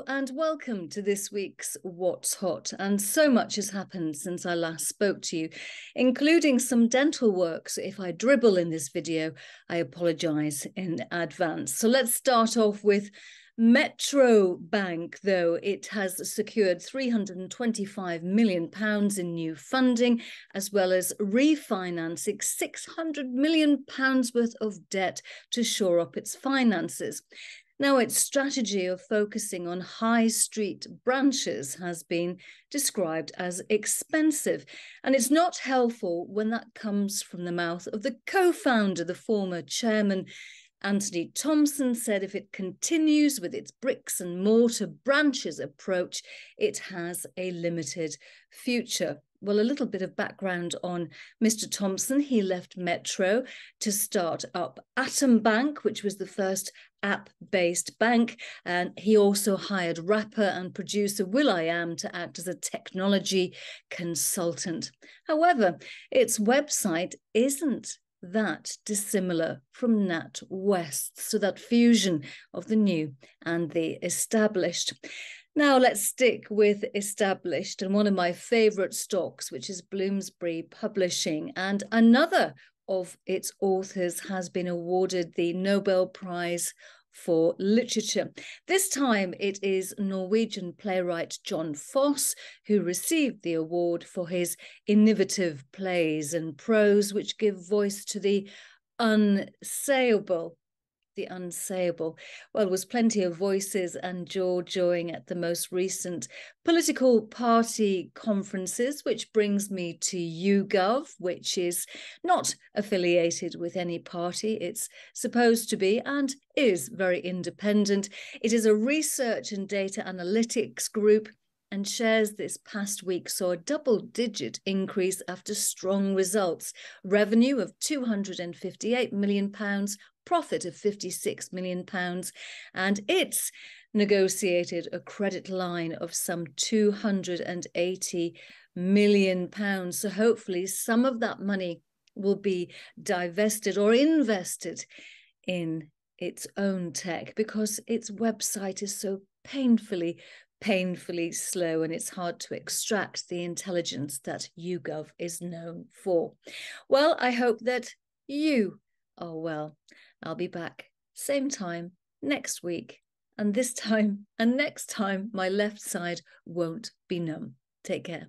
and welcome to this week's What's Hot. And so much has happened since I last spoke to you, including some dental work. So if I dribble in this video, I apologise in advance. So let's start off with Metro Bank, though, it has secured £325 million in new funding, as well as refinancing £600 million worth of debt to shore up its finances. Now, its strategy of focusing on high street branches has been described as expensive, and it's not helpful when that comes from the mouth of the co founder, the former chairman. Anthony Thomson said if it continues with its bricks and mortar branches approach, it has a limited future well, a little bit of background on Mr. Thomson. He left Metro to start up Atom Bank, which was the first app based bank. And he also hired rapper and producer Will I Am to act as a technology consultant. However, its website isn't that dissimilar from Nat West. So that fusion of the new and the established. Now let's stick with established and one of my favorite stocks, which is Bloomsbury Publishing. And another of its authors has been awarded the Nobel Prize for literature. This time it is Norwegian playwright Jon Fosse who received the award for his innovative plays and prose, which give voice to the unsayable the unsayable. Well, was plenty of voices and jaw jawing at the most recent political party conferences, which brings me to YouGov, which is not affiliated with any party. It's supposed to be and is very independent. It is a research and data analytics group and shares this past week saw a double digit increase after strong results. Revenue of £258 million, profit of £56 million, and it's negotiated a credit line of some £280 million. So hopefully, some of that money will be divested or invested in its own tech because its website is so painfully painfully slow and it's hard to extract the intelligence that YouGov is known for. Well, I hope that you are well. I'll be back same time next week. And this time and next time, my left side won't be numb. Take care.